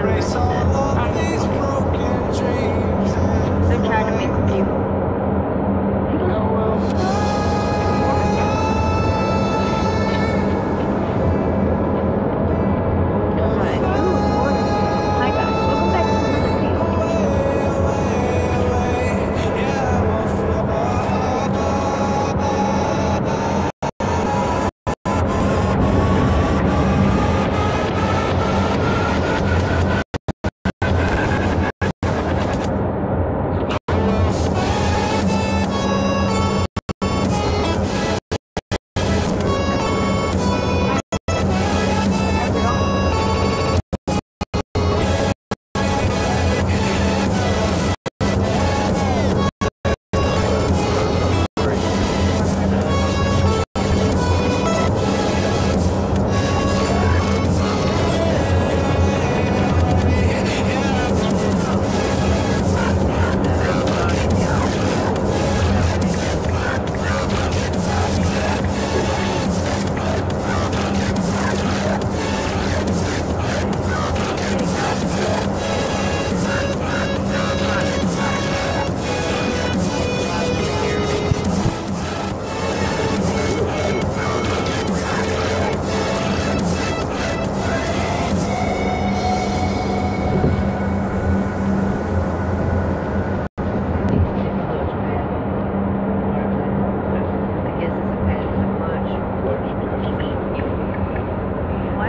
never did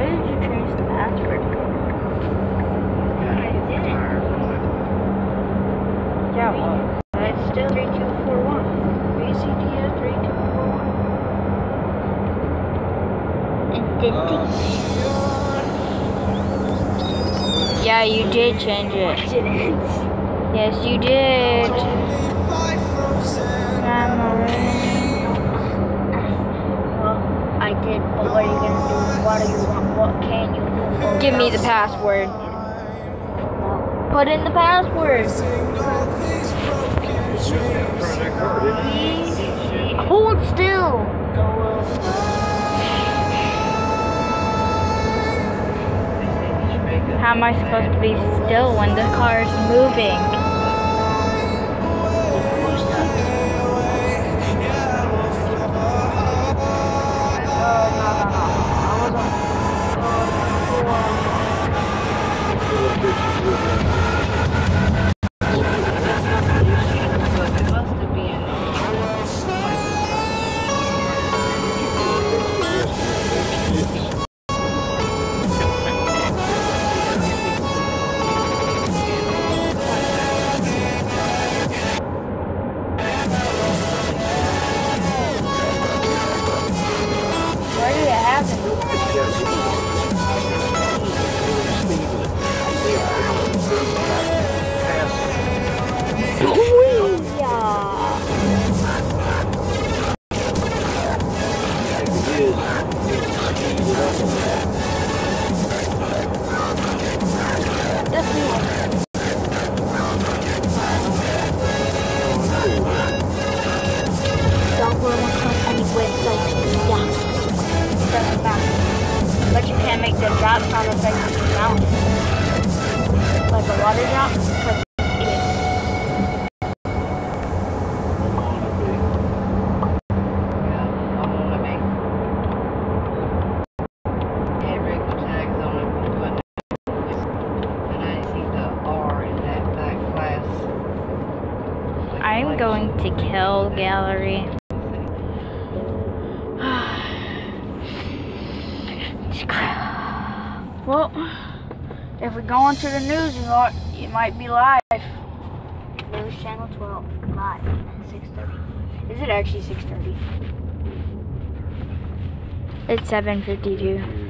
Change the password, yeah, well, it's still 3241. BCDS 3241. Yeah, you did change it. Yes, you did. Well, I did, but what are you gonna do? What do you want? What can you do? Give me the password. Put in the password. Hold still. How am I supposed to be still when the car is moving? Don't want But you can't make the drop sound effect when you mount. Like a water drop. 'cause it- I'm going to kill gallery. Well, if we go on to the news, you know, it might be live. News Channel 12, live, 6.30. Is it actually 6:30? It's 7:52.